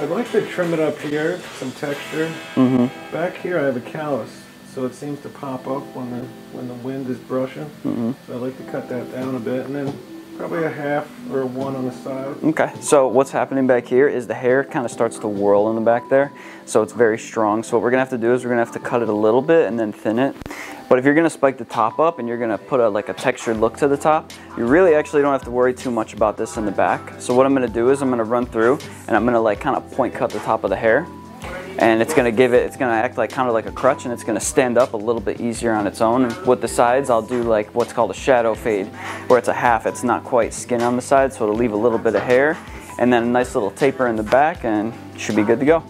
I'd like to trim it up here, some texture. Mm-hmm. Back here I have a cowlick, so it seems to pop up when the when the wind is brushing. Mm-hmm. So I'd like to cut that down a bit, and then probably a half or a one on the side. Okay, so what's happening back here is the hair kind of starts to whirl in the back there, so it's very strong. So what we're gonna have to do is we're gonna have to cut it a little bit and then thin it. But if you're gonna spike the top up and you're gonna put a, like a textured look to the top, you really actually don't have to worry too much about this in the back. So what I'm gonna do is I'm gonna run through and I'm gonna like kind of point cut the top of the hair and it's gonna give it, it's gonna act like kind of like a crutch and it's gonna stand up a little bit easier on its own. With the sides, I'll do like what's called a shadow fade, where it's a half, it's not quite skin on the side, so it'll leave a little bit of hair, and then a nice little taper in the back and should be good to go.